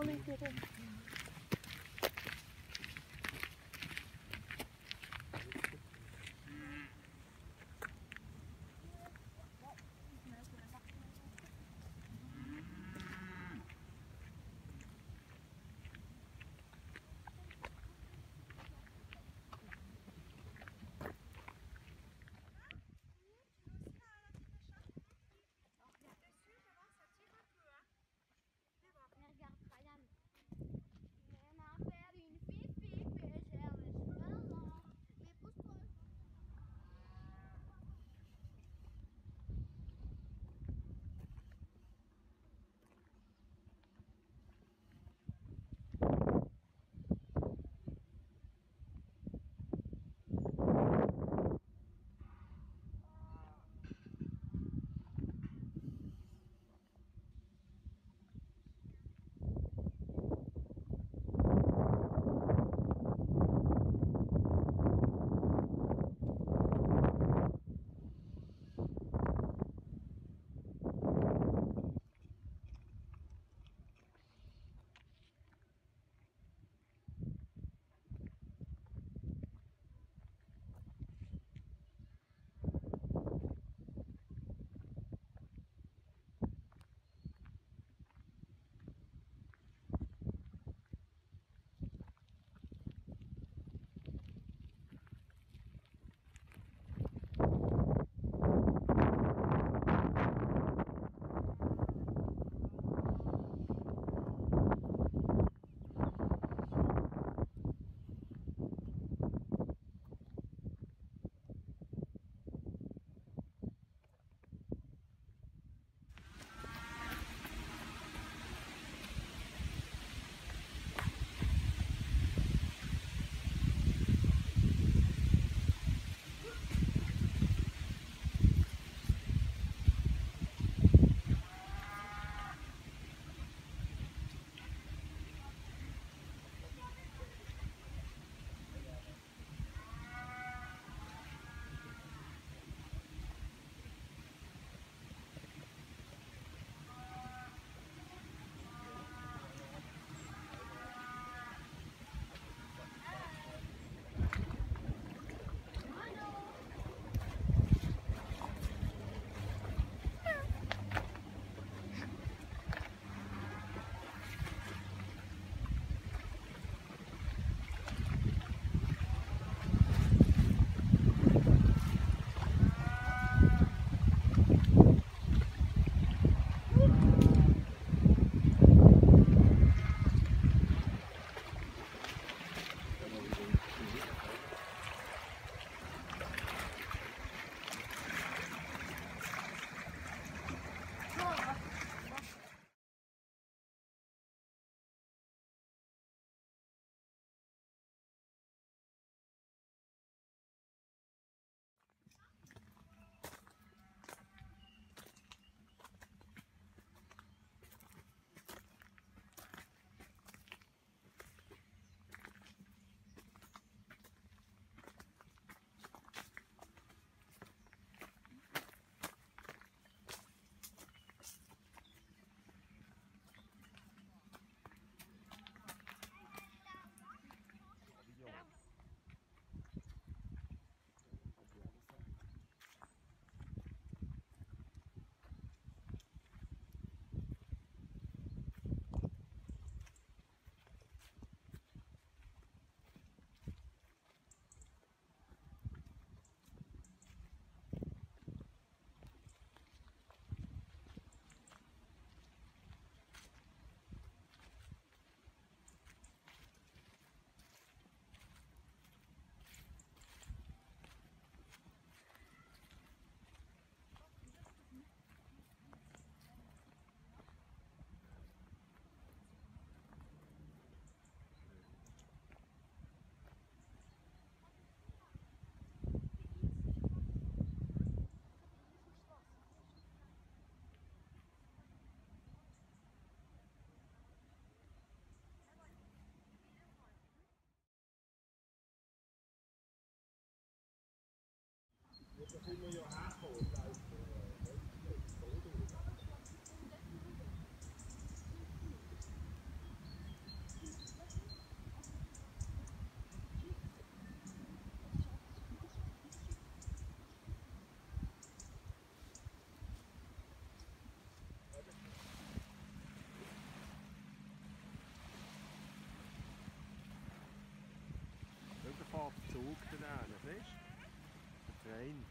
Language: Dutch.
보이게 됩. Ook valt op de hoek te aan, dat is. De.